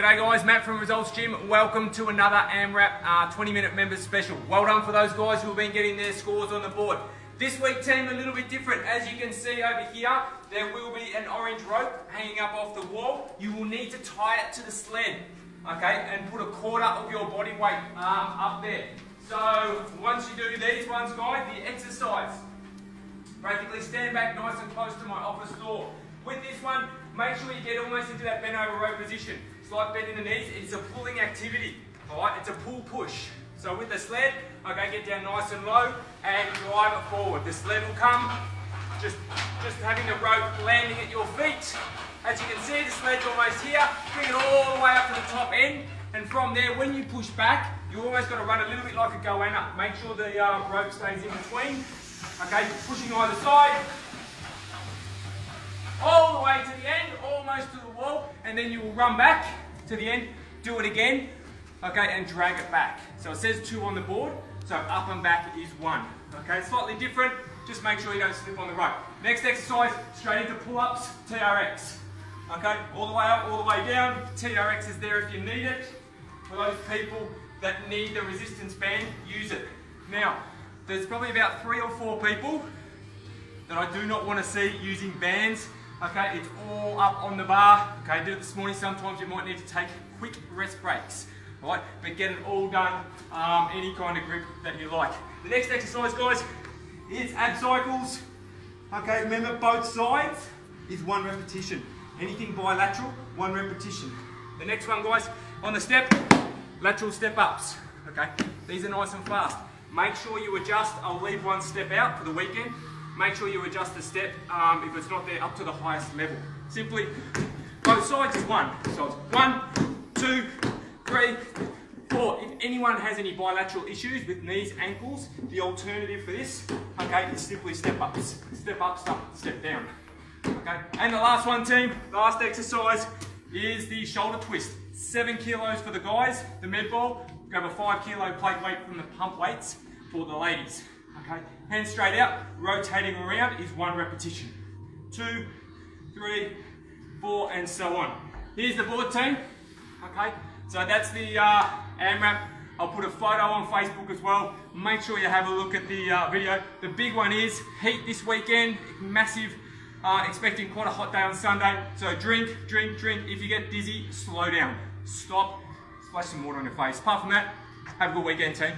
G'day guys, Mat from Resultz Gym. Welcome to another AMRAP uh, 20 minute members special. Well done for those guys who have been getting their scores on the board. This week team a little bit different. As you can see over here, there will be an orange rope hanging up off the wall. You will need to tie it to the sled, okay, and put a quarter of your body weight um, up there. So once you do these ones guys, the exercise, practically stand back nice and close to my office door. With this one, make sure you get almost into that bent over row position. Slight bend in the knees, it's a pulling activity, all right? It's a pull push. So with the sled, okay, get down nice and low and drive it forward. The sled will come, just, just having the rope landing at your feet. As you can see, the sled's almost here. Bring it all the way up to the top end. And from there, when you push back, you almost got to run a little bit like a goanna. Make sure the uh, rope stays in between. Okay, pushing either side. All the way to the end, almost to the wall. And then you will run back to the end, do it again, okay, and drag it back. So it says two on the board, so up and back is one. Okay, slightly different, just make sure you don't slip on the rope. Next exercise, straight into pull-ups, TRX. Okay, all the way up, all the way down. TRX is there if you need it. For those people that need the resistance band, use it. Now, there's probably about three or four people that I do not want to see using bands. Okay, it's all up on the bar. Okay, do it this morning. Sometimes you might need to take quick rest breaks. All right, but get it all done, um, any kind of grip that you like. The next exercise, guys, is ab cycles. Okay, remember both sides is one repetition. Anything bilateral, one repetition. The next one, guys, on the step, lateral step ups. Okay, these are nice and fast. Make sure you adjust. I'll leave one step out for the weekend. Make sure you adjust the step um, if it's not there up to the highest level. Simply, both sides is one. So it's one, two, three, four. If anyone has any bilateral issues with knees, ankles, the alternative for this, okay, is simply step ups. Step up, step, step down. Okay, and the last one team, last exercise is the shoulder twist. Seven kilos for the guys, the med ball, grab a five kilo plate weight from the pump weights for the ladies. Okay, hands straight out, rotating around is one repetition. Two, three, four, and so on. Here's the board team. Okay, so that's the uh, AMRAP. I'll put a photo on Facebook as well. Make sure you have a look at the uh, video. The big one is heat this weekend, massive. Uh, expecting quite a hot day on Sunday. So drink, drink, drink. If you get dizzy, slow down. Stop, splash some water on your face. Apart from that, have a good weekend team.